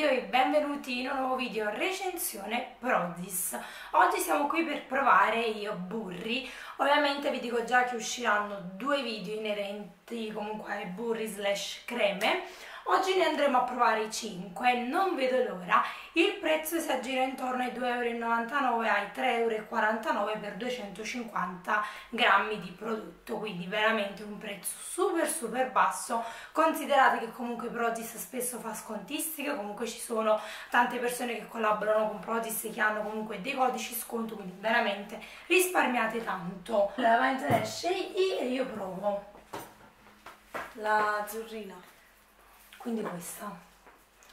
video e benvenuti in un nuovo video recensione Prodis. Oggi siamo qui per provare i burri, ovviamente vi dico già che usciranno due video inerenti comunque ai burri slash creme Oggi ne andremo a provare 5, non vedo l'ora. Il prezzo si aggira intorno ai 2,99€ ai 3,49€ per 250 grammi di prodotto, quindi veramente un prezzo super super basso. Considerate che comunque Protis spesso fa scontistiche, comunque ci sono tante persone che collaborano con Protis che hanno comunque dei codici sconto, quindi veramente risparmiate tanto. La lavanda esce e io provo. La azzurrina quindi questa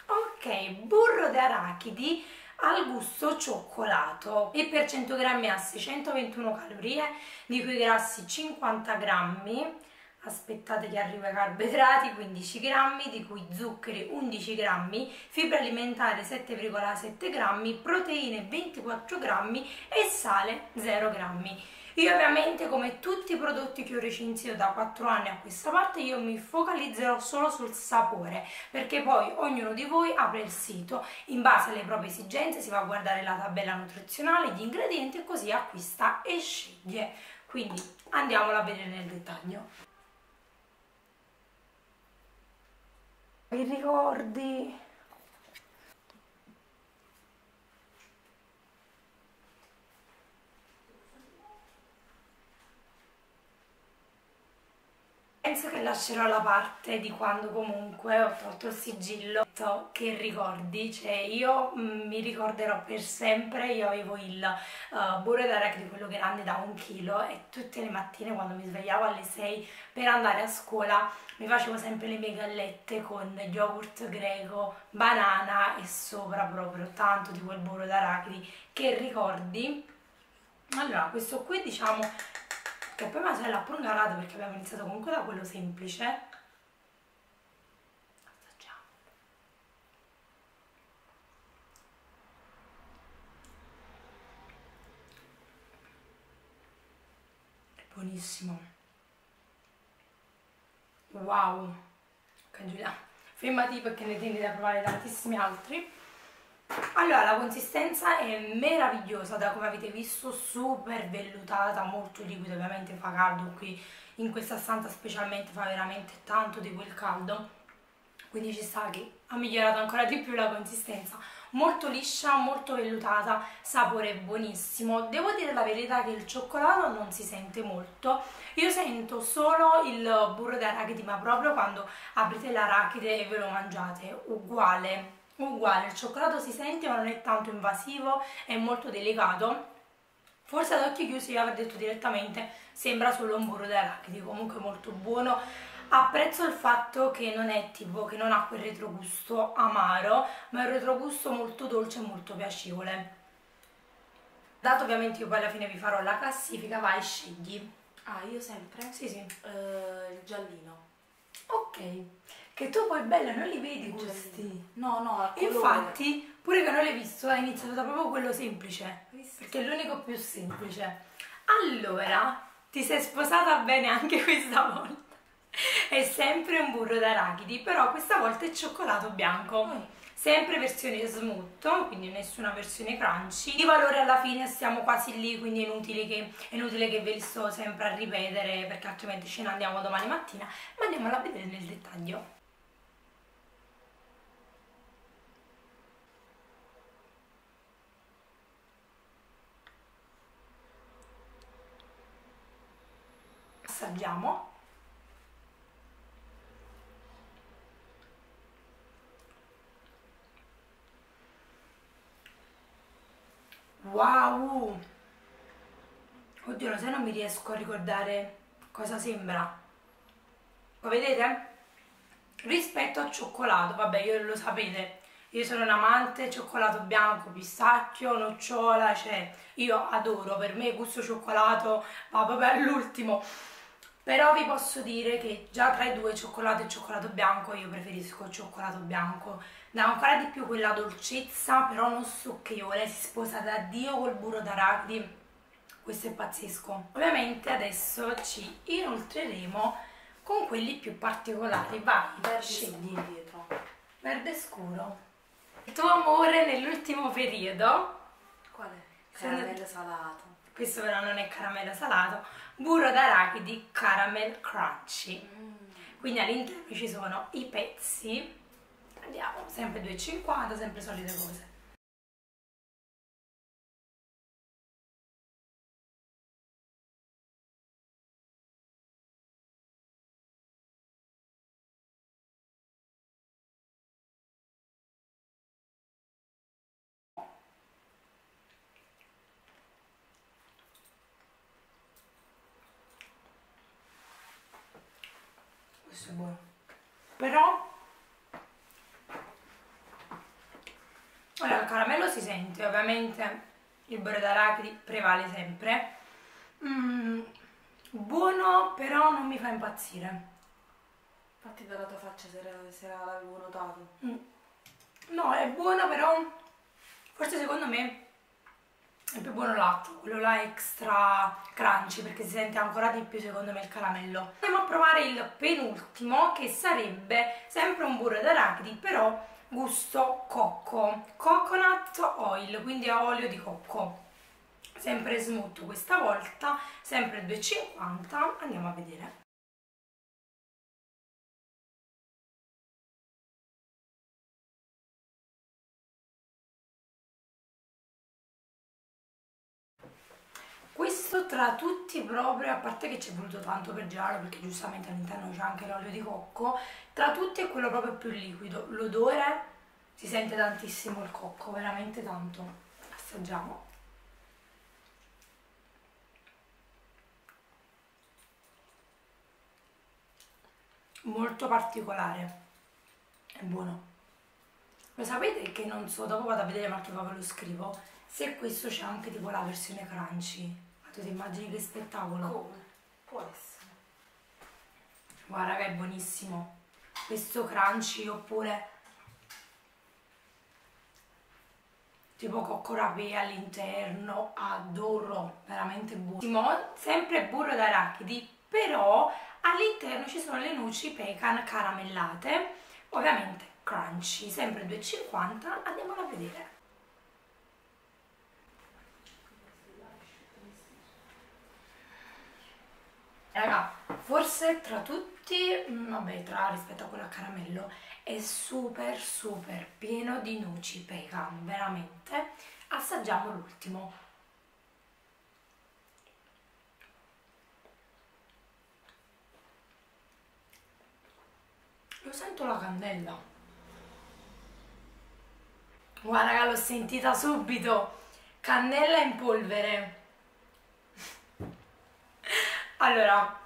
ok burro d'arachidi al gusto cioccolato. E per 100 grammi ha 621 calorie di cui grassi 50 grammi. Aspettate che arriva carboidrati 15 grammi di cui zuccheri 11 grammi. Fibra alimentare 7,7 grammi. Proteine 24 grammi. E sale 0 grammi io ovviamente come tutti i prodotti che ho recensito da 4 anni a questa parte io mi focalizzerò solo sul sapore perché poi ognuno di voi apre il sito in base alle proprie esigenze si va a guardare la tabella nutrizionale, gli ingredienti e così acquista e sceglie. Quindi andiamola a vedere nel dettaglio. I ricordi Penso che lascerò la parte di quando comunque ho tolto il sigillo. Che ricordi, cioè io mm, mi ricorderò per sempre, io avevo il uh, burro d'arachidi, quello grande da un chilo e tutte le mattine quando mi svegliavo alle 6 per andare a scuola mi facevo sempre le mie gallette con yogurt greco, banana e sopra proprio tanto di quel burro d'arachidi. Che ricordi. Allora questo qui diciamo che poi mia sorella ha prolungato perché abbiamo iniziato comunque da quello semplice. Buonissimo. Wow. Ok Giulia fermati perché ne tendi da provare tantissimi altri allora la consistenza è meravigliosa da come avete visto super vellutata molto liquida ovviamente fa caldo qui in questa stanza specialmente fa veramente tanto di quel caldo. Quindi ci sta che ha migliorato ancora di più la consistenza. Molto liscia, molto vellutata, sapore buonissimo. Devo dire la verità che il cioccolato non si sente molto. Io sento solo il burro d'arachidi ma proprio quando aprite l'arachide e ve lo mangiate uguale uguale, il cioccolato si sente ma non è tanto invasivo, è molto delicato. Forse ad occhi chiusi io avrei detto direttamente sembra solo un burro d'arachidi, comunque molto buono. Apprezzo il fatto che non è tipo, che non ha quel retrogusto amaro ma è un retrogusto molto dolce e molto piacevole. Dato ovviamente io poi alla fine vi farò la classifica, vai scegli. Ah io sempre? sì sì. Uh, il giallino. Ok che tu poi bella non li vedi questi. no no infatti pure che non l'hai visto hai iniziato da proprio quello semplice. Perché è l'unico più semplice. Allora ti sei sposata bene anche questa volta. È sempre un burro d'arachidi però questa volta è cioccolato bianco. Mm. sempre versione smooth quindi nessuna versione crunchy. Di valore alla fine stiamo quasi lì quindi è inutile che, è inutile che ve li sto sempre a ripetere perché altrimenti ce ne andiamo domani mattina. Ma andiamola a vedere nel dettaglio assaggiamo. Wow! Oddio lo sai non mi riesco a ricordare cosa sembra. Lo vedete? rispetto al cioccolato vabbè io lo sapete. Io sono un amante cioccolato bianco, pistacchio, nocciola, cioè io adoro, per me gusto cioccolato va proprio all'ultimo però vi posso dire che già tra i due cioccolato e cioccolato bianco io preferisco il cioccolato bianco. Dà ancora di più quella dolcezza però non succhiole si sposa da Dio col burro d'arachidi. Questo è pazzesco. Ovviamente adesso ci inoltreremo con quelli più particolari. Vai verde scegli dietro verde scuro. Il tuo amore nell'ultimo periodo, Qual è? Caramello salato. Questo però non è caramello salato, burro d'arachidi caramel crunchy. Mm. Quindi all'interno ci sono i pezzi, andiamo, sempre 2,50, sempre solite cose. Questo è buono. Però allora, il caramello si sente, ovviamente il burro d'arachidi prevale sempre. Mm, buono, però non mi fa impazzire. Infatti dalla tua faccia se, l'avevo notato. Mm. No, è buono, però forse secondo me è più buono l'altro, quello là extra crunchy, perché si sente ancora di più secondo me il caramello. Andiamo a provare il penultimo, che sarebbe sempre un burro d'arachidi, però gusto cocco, coconut oil, quindi a olio di cocco. Sempre smooth questa volta, sempre 2,50, andiamo a vedere. Questo tra tutti proprio, a parte che ci è voluto tanto per girarlo perché giustamente all'interno c'è anche l'olio di cocco, tra tutti è quello proprio più liquido. L'odore si sente tantissimo il cocco, veramente tanto. Assaggiamo. Molto particolare. È buono. Lo sapete che non so, dopo vado a vedere ma che ve lo scrivo, se questo c'è anche tipo la versione crunchy. Tu ti immagini che spettacolo? Come? Può essere. Guarda che è buonissimo. Questo crunchy oppure tipo cocco rapé all'interno, adoro, veramente buono. Sempre burro d'arachidi, però all'interno ci sono le noci pecan caramellate, ovviamente crunchy, sempre 2,50, andiamolo a vedere. Raga, forse tra tutti, mm, vabbè, tra rispetto a quello a caramello, è super super pieno di noci pecan, veramente. Assaggiamo l'ultimo. Lo sento la cannella. Guarda, raga, l'ho sentita subito. Cannella in polvere. Allora,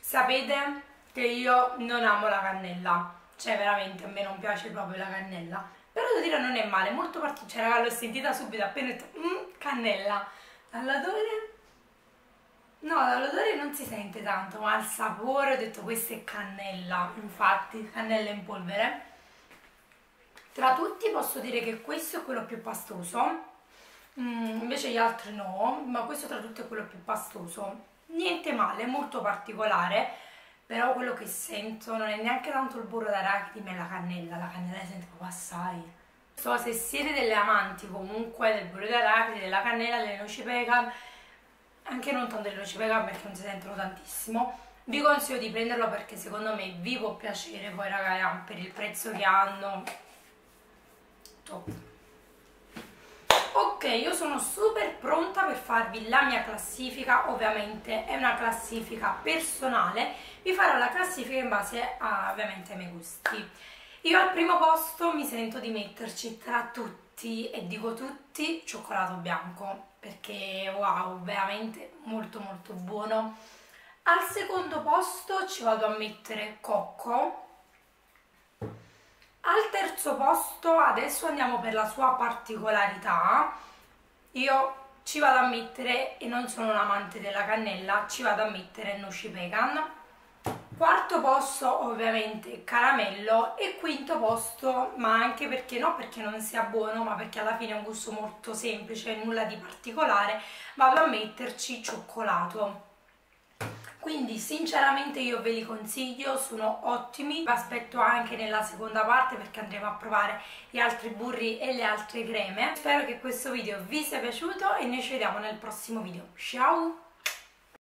sapete che io non amo la cannella, cioè veramente a me non piace proprio la cannella, però devo dire non è male, molto particolare, cioè raga l'ho sentita subito appena detto "Mm, cannella, dall'odore? No, dall'odore non si sente tanto, ma al sapore ho detto questa è cannella, infatti, cannella in polvere. Tra tutti posso dire che questo è quello più pastoso, Mm, invece gli altri no, ma questo tra tutti è quello più pastoso. Niente male, molto particolare, però quello che sento non è neanche tanto il burro d'arachidi, ma è la cannella, la cannella la sento proprio assai. So, se siete delle amanti comunque del burro d'arachidi, della cannella, delle noci pecan, anche non tanto delle noci pecan perché non si sentono tantissimo, vi consiglio di prenderlo perché secondo me vi può piacere, poi raga, per il prezzo che hanno, top. Ok, io sono super pronta per farvi la mia classifica, ovviamente è una classifica personale, vi farò la classifica in base a, ovviamente ai miei gusti. Io al primo posto mi sento di metterci tra tutti, e dico tutti, cioccolato bianco, perché wow, veramente molto molto buono. Al secondo posto ci vado a mettere cocco, al terzo posto, adesso andiamo per la sua particolarità, io ci vado a mettere, e non sono un amante della cannella, ci vado a mettere noci pecan. Quarto posto ovviamente caramello e quinto posto, ma anche perché no perché non sia buono, ma perché alla fine è un gusto molto semplice, nulla di particolare, vado a metterci cioccolato. Quindi sinceramente io ve li consiglio sono ottimi. Vi aspetto anche nella seconda parte perché andremo a provare gli altri burri e le altre creme. Spero che questo video vi sia piaciuto e noi ci vediamo nel prossimo video. Ciao